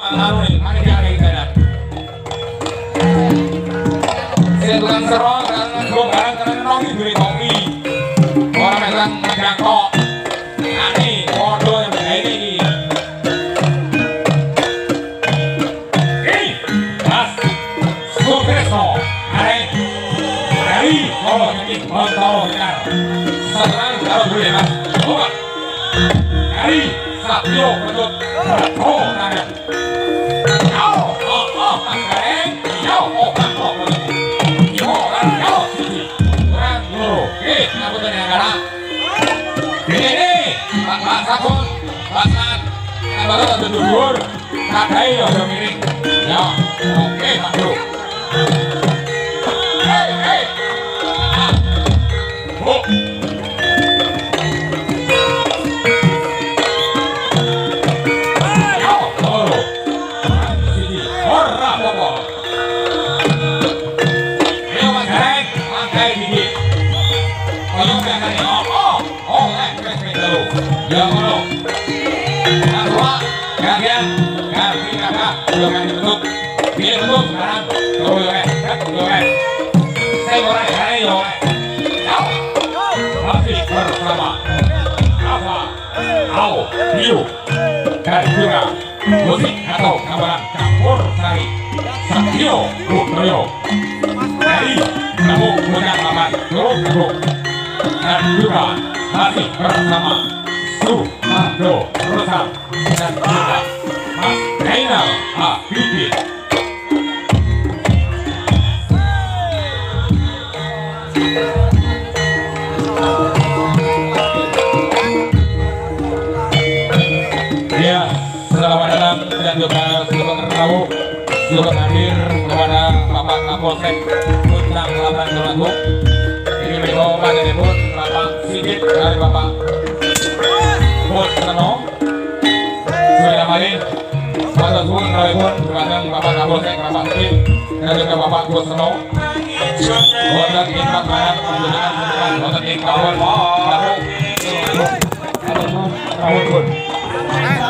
anu nih, pakai cara kita dah. Saya tukang serong, karena gue barang karena nong itu di topi. Orang megang megang kok. Nah nih, bodoh yang begini ini. Ini, mas, Sukresno, hari, hari, kalau jadi kontol benar. Sekarang kalau boleh mas, coba. Hari, Satyo, betul. Oh, Tuh ada dulur? Kadai ya, udah miring. Ya, Dan juga musik atau gambaran campur sari. Satyo Putroyo. Dari kamu punya Turun Teguk dan juga masih bersama Sumardo Rosan dan juga Mas Zainal Habibie saya selamat dalam dan juga selamat tahu juga hadir kepada Bapak Kapolsek Kutang Laban Tulanggung. Ini beliau pada Bapak Sigit dari Bapak Putrano sudah Bapak Sun Rawibun kepada Bapak Kapolsek Bapak Sigit dan juga Bapak Putrano Wonten Bapak makanan penjelasan wonten ing baru Thank you.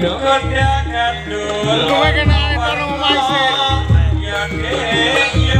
Ya, ya. Kowe kena karo omahe. Mas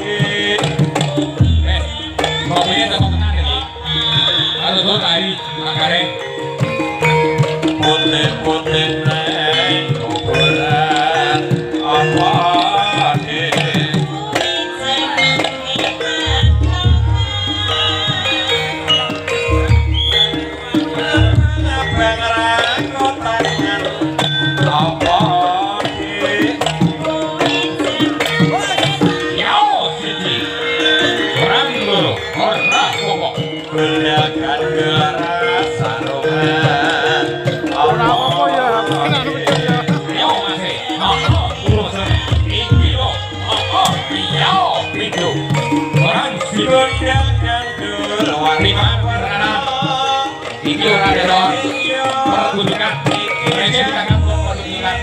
Lima peranan. Iki ora ada dong. Pertunjukan. Ini kita kan pertunjukan.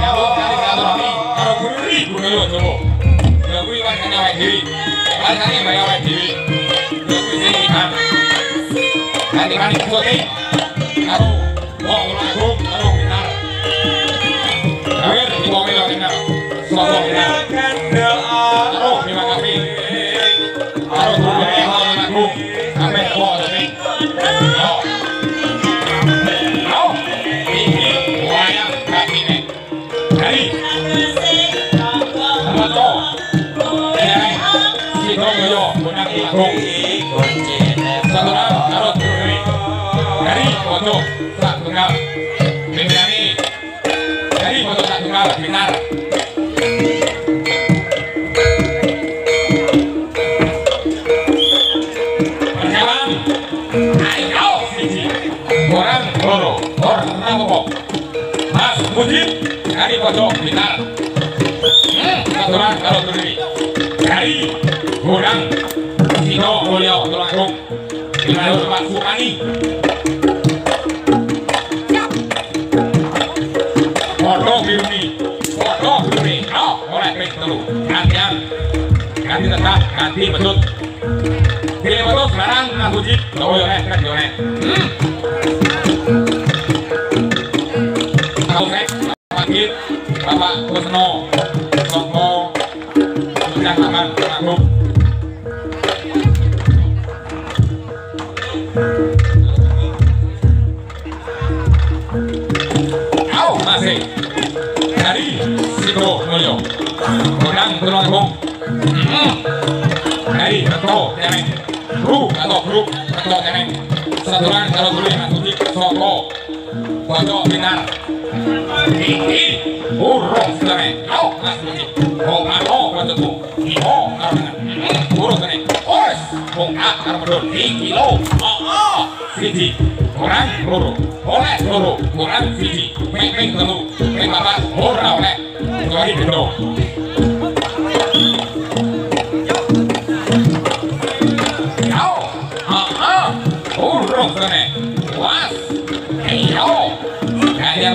Ya, lo kali kali kami. Kalau gurih, gurih lo coba. Ya, gue kan hanya awet diri. Kan hanya bayar awet diri. Ya, gue sini kan. Nanti kan ikuti. Kalau mau ulang aku, kalau benar. Akhir di bawah melo benar. Pojok binar. Hmm, aturan kalau berdiri. Dari Gudang Sino Mulyo Tulangkung. Gimana Pak Sukani? Foto Biruni, foto Biruni. Oh, oleh pik telu. Gantian, ganti tetap, ganti betul. Pilih betul sekarang Mas Mujib. Oh, yone, kan yone. Hmm. Dari Reto Teneng, Kru atau Kru Reto Teneng, Saturan kalau boleh Mas Songko, Pojok Binar, Iki urung sedane. Au Mas Budi. Oh ano kancaku. Iho karengan. Urung sedane. Ores wong A medhot 2 kilo. Heeh. Siji. Kurang loro. Oleh loro. Kurang siji. Ping ping telu. Ping papat ora oleh. Kecuali bendo.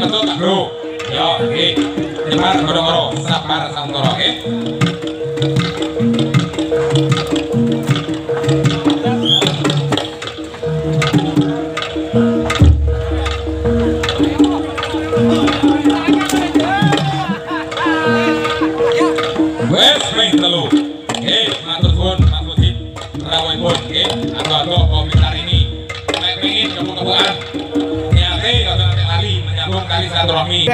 Kalian betul tak bro? Yo, oke. Cepat moro-moro, sabar santoro, oke? Wes ping telu. Oke, matur suwun Mas Budi. Rawuhipun, oke. Agak-agak komentar ini. Nek pengin kebun-kebunan. Silaturahmi.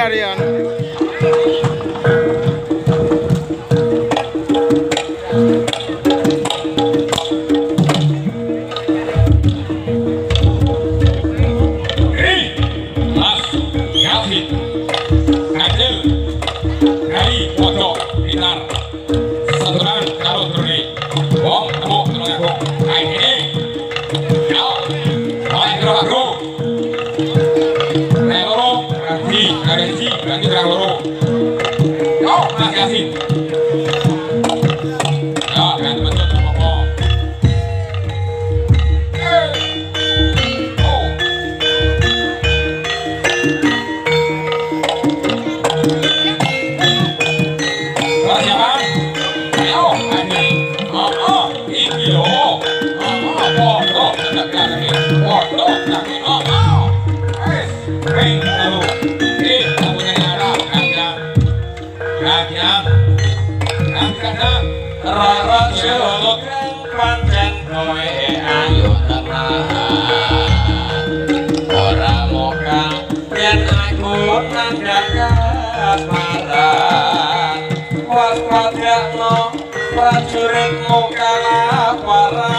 Waspadakno prajuritmu kalaparan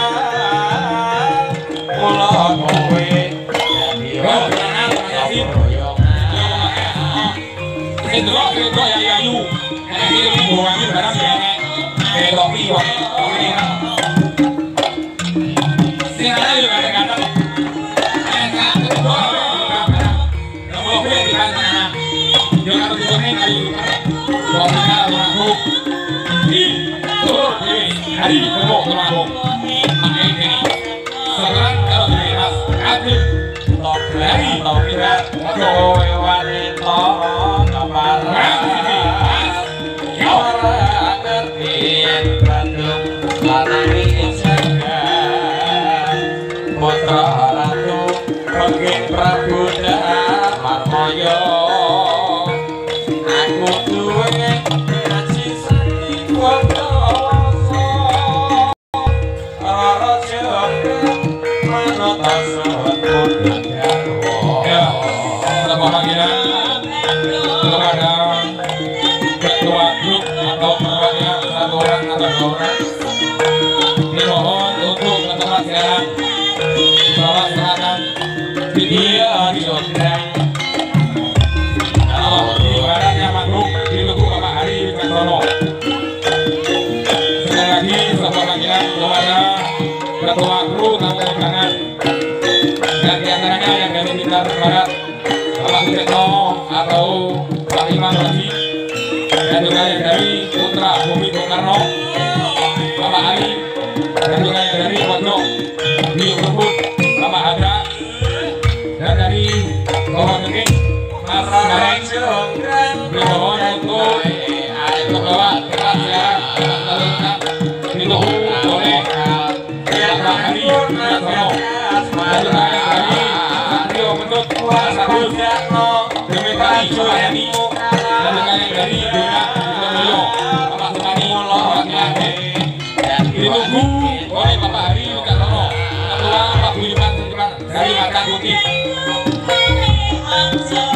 Mula kowe jadi Oh, tenang, Mas Yasin. royongan Sing delok sing delok ya ayu. Nek iki iki bawangi barang ya nek. Kayak topi wae. Hari ketemu sama aku. Makanya ini. Sekarang kalau dari Mas Adil Tok dari tok kira kowe wanita kaparan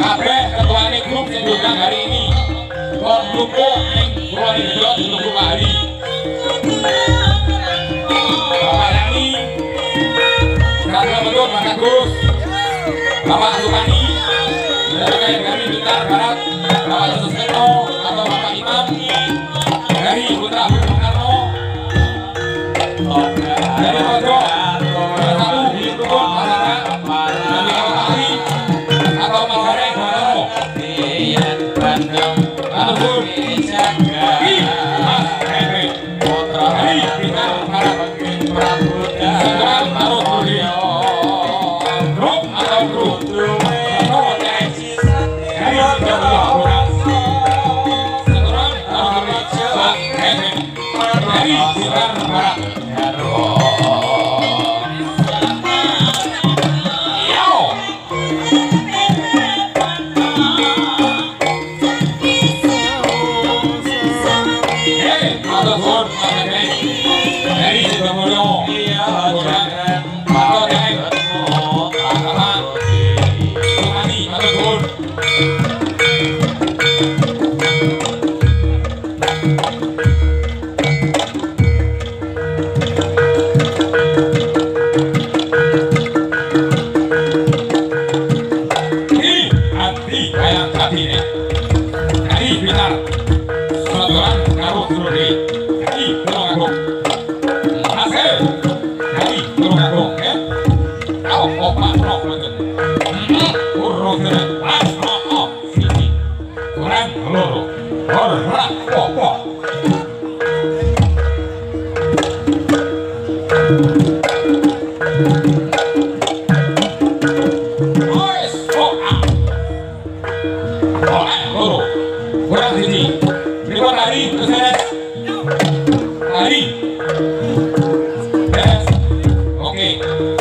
kabeh ketua ini grup yang diundang hari ini kon Hijau ditunggu Pak Hari Bapak Yani Satrio Pendut Mas Agus Bapak Sumani Blitar. Surat karo Surudi. Dari Gunung Agung. Hasil. Dari Gunung Agung, ya. Kau opak rok lanjut. Urung keren. Pas rokok. Sini. Kurang loro. Horak pokok. Wes, oh, ah. Oleh loro. Kurang siji. Pripun hari terus beres? Hari. Beres. Oke.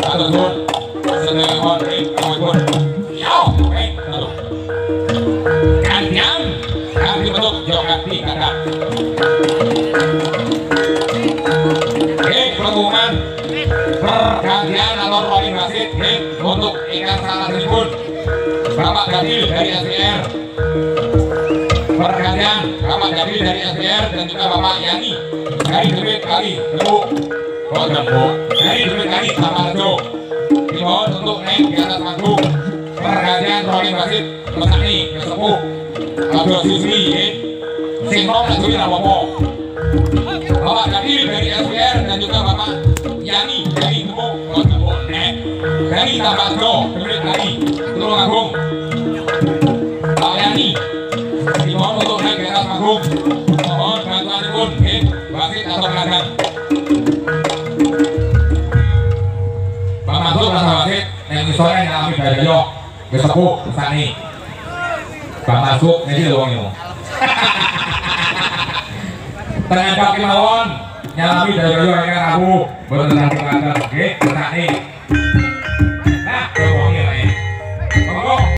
Matur suwun. Sedaya ring pun. Yo, oke. Lalu. Gantian. Ganti bentuk yo ganti kakak. Oke, pengumuman pergantian alur rolling wasit ring untuk ikan salah tribun Bapak Gadil dari SDR pergantian Bapak Gadil dari SDR dan juga Bapak Yani dari Debit Kali Debu Oh Debu dari Debit Kali Samarjo dimohon untuk naik di atas panggung. Pergantian rolling wasit Mesani Kesepuh Ada siswi ya. Sing nom tak duwe apa-apa. Bapak Jadi dari SPR dan juga Bapak Yani dari Temu Temu Nek dari Tabakro dari dari Tulung Agung nyalami dari yo besepuk kesani Pak Masuk lho wong yo Ternyata kemauan nyalami dari yo yang aku betul-betul oke kesani